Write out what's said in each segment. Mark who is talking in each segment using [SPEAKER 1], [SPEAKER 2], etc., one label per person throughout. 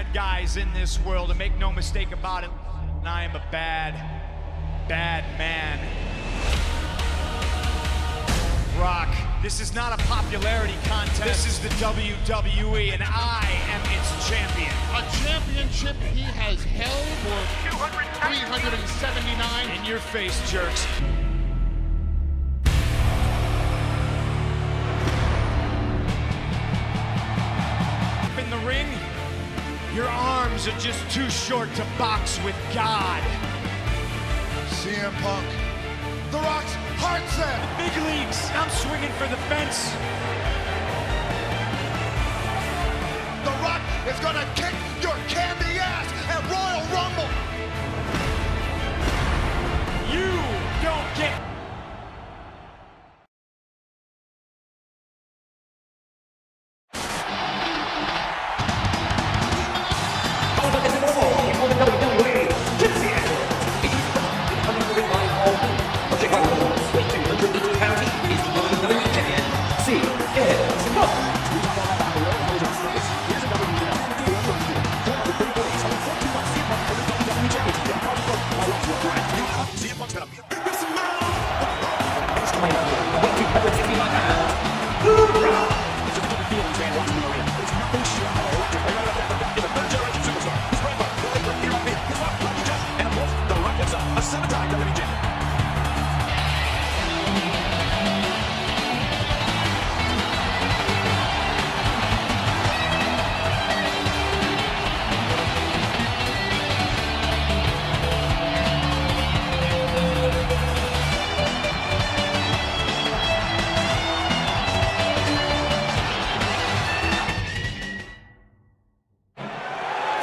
[SPEAKER 1] bad guys in this world, and make no mistake about it, I am a bad, bad man. Rock, this is not a popularity contest. This is the WWE, and I am its champion.
[SPEAKER 2] A championship he has held for 379.
[SPEAKER 1] In your face, jerks. Your arms are just too short to box with God.
[SPEAKER 3] CM Punk. The Rock's heart set.
[SPEAKER 1] Big leagues, I'm swinging for the fence.
[SPEAKER 3] The Rock is gonna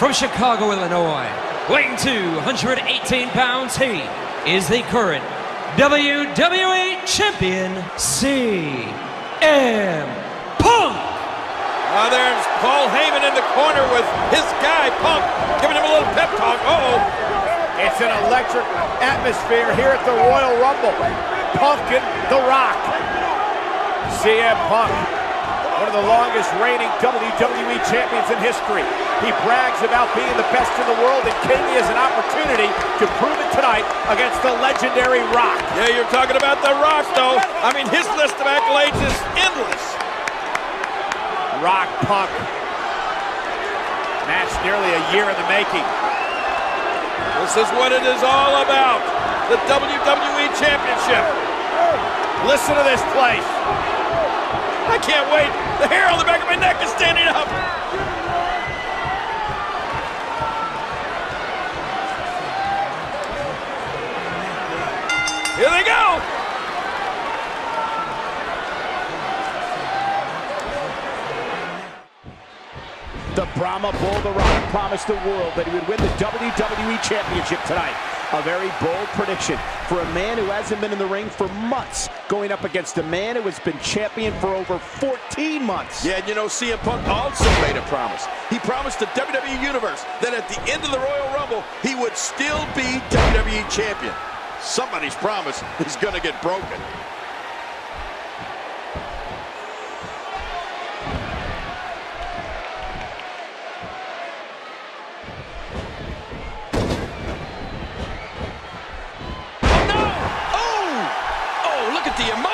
[SPEAKER 4] From Chicago, Illinois, weighing 218 pounds, he is the current WWE Champion, CM Punk.
[SPEAKER 5] Uh, there's Paul Heyman in the corner with his guy, Punk, giving him a little pep talk. Uh-oh.
[SPEAKER 6] It's an electric atmosphere here at the Royal Rumble. Punk and The Rock. CM Punk, one of the longest reigning WWE champions in history. He brags about being the best in the world, and King has an opportunity to prove it tonight against the legendary Rock.
[SPEAKER 5] Yeah, you're talking about The Rock, though. I mean, his list of accolades is endless.
[SPEAKER 6] Rock Punk. Match nearly a year in the making.
[SPEAKER 5] This is what it is all about. The WWE Championship.
[SPEAKER 6] Listen to this place.
[SPEAKER 5] I can't wait. The hair on the back of my neck is standing up. Here they go.
[SPEAKER 6] The Brahma Bull The Rock promised the world that he would win the WWE Championship tonight. A very bold prediction for a man who hasn't been in the ring for months, going up against a man who has been champion for over 14 months.
[SPEAKER 5] Yeah, and you know, CM Punk also made a promise. He promised the WWE Universe that at the end of the Royal Rumble, he would still be WWE Champion. Somebody's promise is going to get broken.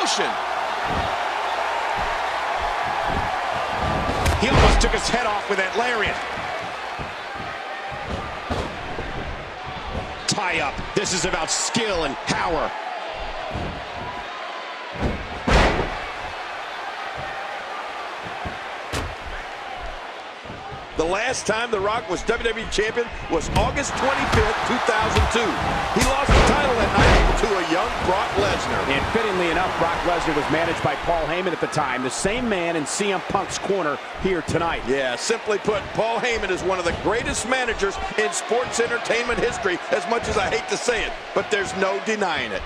[SPEAKER 5] Emotion.
[SPEAKER 6] He almost took his head off with that lariat. Tie up. This is about skill and power.
[SPEAKER 5] The last time The Rock was WWE Champion was August 25th, 2002. He lost the title that night to a young Brock Lesnar.
[SPEAKER 6] And fittingly enough, Brock Lesnar was managed by Paul Heyman at the time, the same man in CM Punk's corner here tonight.
[SPEAKER 5] Yeah, simply put, Paul Heyman is one of the greatest managers in sports entertainment history, as much as I hate to say it, but there's no denying it.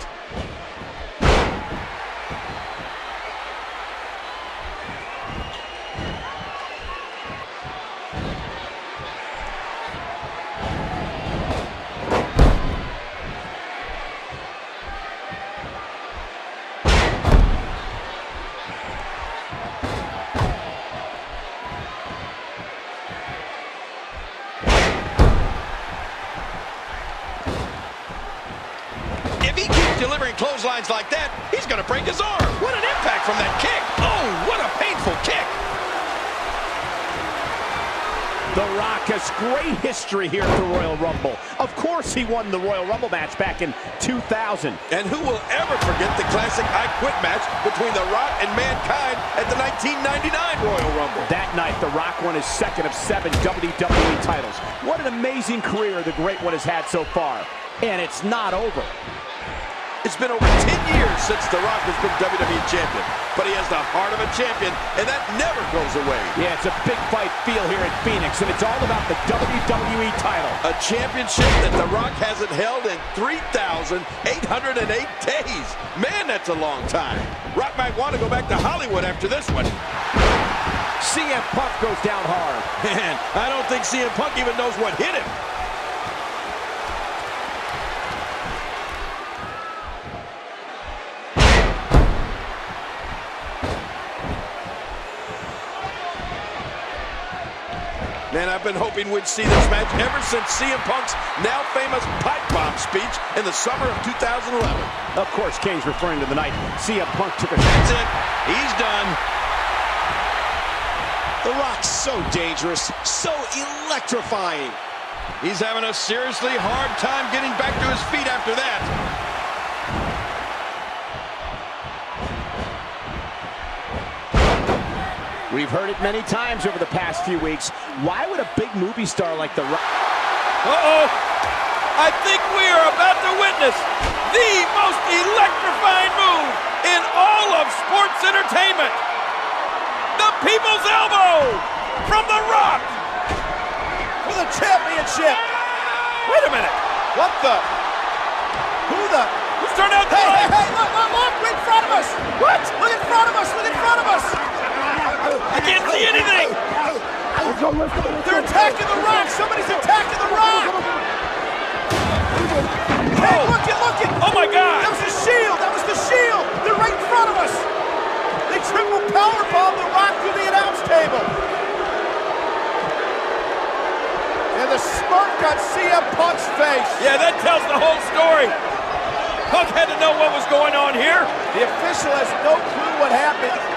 [SPEAKER 5] Delivering clotheslines like that, he's going to break his arm. What an impact from that kick. Oh, what a painful kick.
[SPEAKER 6] The Rock has great history here at the Royal Rumble. Of course he won the Royal Rumble match back in 2000.
[SPEAKER 5] And who will ever forget the classic I Quit match between The Rock and Mankind at the 1999 Royal Rumble?
[SPEAKER 6] That night, The Rock won his second of seven WWE titles. What an amazing career the Great One has had so far. And it's not over.
[SPEAKER 5] It's been over 10 years since The Rock has been WWE Champion, but he has the heart of a champion, and that never goes away.
[SPEAKER 6] Yeah, it's a big fight feel here in Phoenix, and it's all about the WWE title.
[SPEAKER 5] A championship that The Rock hasn't held in 3,808 days. Man, that's a long time. Rock might want to go back to Hollywood after this one.
[SPEAKER 6] CM Punk goes down hard.
[SPEAKER 5] Man, I don't think CM Punk even knows what hit him. Man, I've been hoping we'd see this match ever since CM Punk's now famous pipe bomb speech in the summer of 2011.
[SPEAKER 6] Of course, Kane's referring to the night CM Punk took a...
[SPEAKER 5] That's it. He's done.
[SPEAKER 3] The Rock's so dangerous, so electrifying.
[SPEAKER 5] He's having a seriously hard time getting back to his feet after that.
[SPEAKER 6] We've heard it many times over the past few weeks. Why would a big movie star like The Rock...
[SPEAKER 5] Uh-oh! I think we are about to witness the most electrifying move in all of sports entertainment. The People's Elbow from The Rock.
[SPEAKER 3] For the championship.
[SPEAKER 5] Wait a minute.
[SPEAKER 3] What the? Who the?
[SPEAKER 5] Who's turned out
[SPEAKER 3] Hey, hey, hey, look, look, look, right in front of us. What? Look in front of us, look in front of us.
[SPEAKER 5] I can't see anything.
[SPEAKER 3] They're attacking the Rock. Somebody's attacking the Rock. Hey, look it, look it.
[SPEAKER 5] Oh, my God.
[SPEAKER 3] That was the shield. That was the shield. They're right in front of us. They triple powerbomb the Rock through the announce table. And the smirk on CM Punk's face.
[SPEAKER 5] Yeah, that tells the whole story. Punk had to know what was going on here.
[SPEAKER 3] The official has no clue what happened.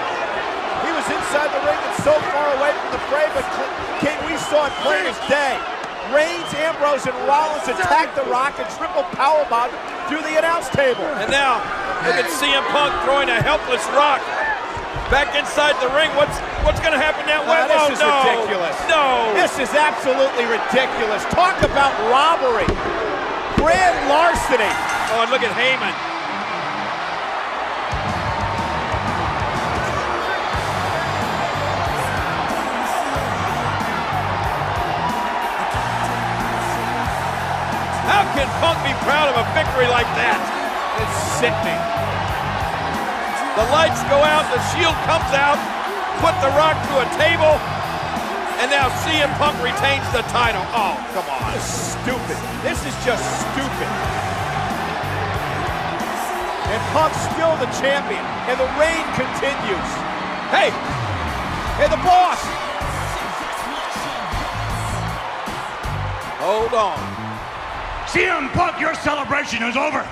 [SPEAKER 3] Inside the ring and so far away from the fray, but King, we saw it plain as day. Reigns, Ambrose, and Rollins attacked The Rock and triple powerbomb through the announce table.
[SPEAKER 5] And now, look at CM Punk throwing a helpless Rock back inside the ring. What's what's going to happen now? Well,
[SPEAKER 3] this is
[SPEAKER 5] no,
[SPEAKER 3] ridiculous.
[SPEAKER 5] No.
[SPEAKER 3] This is absolutely ridiculous. Talk about robbery. Grand larceny.
[SPEAKER 5] Oh, and look at Heyman. Punk be proud of a victory like that?
[SPEAKER 3] It's sickening.
[SPEAKER 5] The lights go out, the shield comes out, put the rock to a table, and now CM Punk retains the title. Oh, come on.
[SPEAKER 3] Stupid. This is just stupid. And Punk's still the champion, and the reign continues.
[SPEAKER 5] Hey,
[SPEAKER 3] Hey, the boss!
[SPEAKER 5] hold on.
[SPEAKER 7] CM Punk, your celebration is over.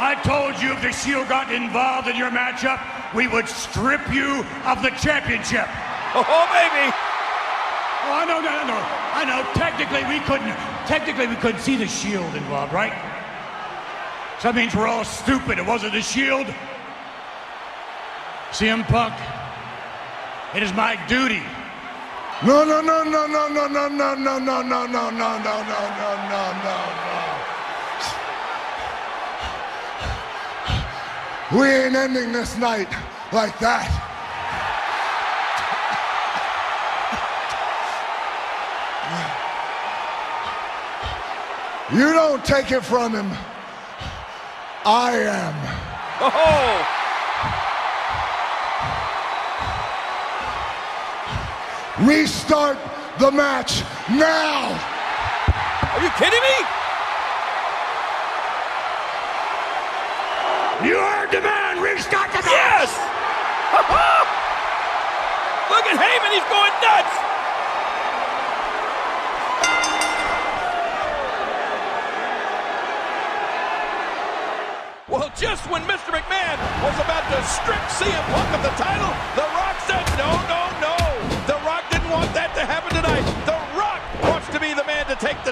[SPEAKER 7] I told you if the Shield got involved in your matchup, we would strip you of the championship.
[SPEAKER 5] Oh, oh baby.
[SPEAKER 7] Oh, I know, no, no, I know. Technically, we couldn't. Technically, we couldn't see the Shield involved, right? So that means we're all stupid. It wasn't the Shield. CM Punk, it is my duty
[SPEAKER 8] No, no, no, no, no, no, no, no, no, no, no, no, no, no, no, no, no, no. We ain't ending this night like that. You don't take it from him. I am.
[SPEAKER 5] Oh,
[SPEAKER 8] Restart the match now.
[SPEAKER 5] Are you kidding me?
[SPEAKER 7] You heard the man. Restart the match.
[SPEAKER 5] Yes. Look at Heyman. He's going nuts. Well, just when Mr. McMahon was about to strip CM Punk of the title, The Rock said, no, no,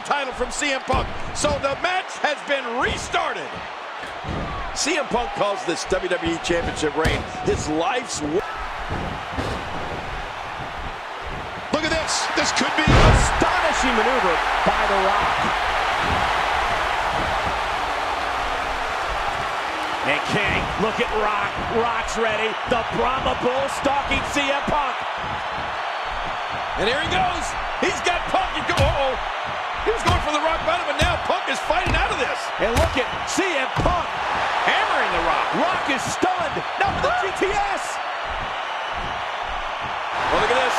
[SPEAKER 5] title from CM Punk. So the match has been restarted. CM Punk calls this WWE Championship reign his life's work.
[SPEAKER 6] Look at this. This could be an astonishing maneuver by The Rock. And King, look at Rock. Rock's ready. The Brahma Bull stalking CM Punk.
[SPEAKER 5] And here he goes. He's got Punk. Go uh-oh. He was going for the rock bottom, but now Punk is fighting out of this.
[SPEAKER 6] And look at CM Punk hammering The Rock. Rock is stunned. Now for the GTS.
[SPEAKER 5] Well, look at this.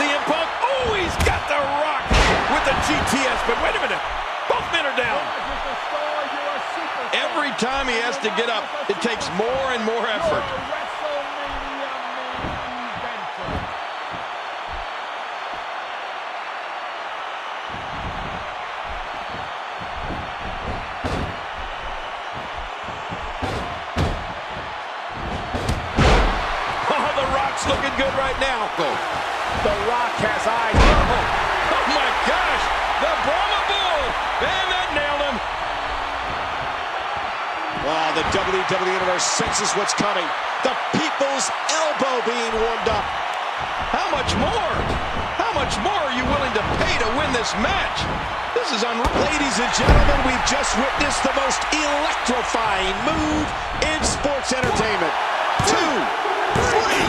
[SPEAKER 5] CM Punk. Oh, he's got the rock with the GTS. But wait a minute. Both men are down. Every time he has to get up, it takes more and more effort. tackle. The
[SPEAKER 6] Rock has eyes.
[SPEAKER 5] Oh, oh my gosh! The Brahma Bull! And that nailed him!
[SPEAKER 6] Wow, the WWE Universe senses what's coming. The people's elbow being warmed up.
[SPEAKER 5] How much more? How much more are you willing to pay to win this match? This is unreal.
[SPEAKER 6] Ladies and gentlemen, we've just witnessed the most electrifying move in sports entertainment. Two, three.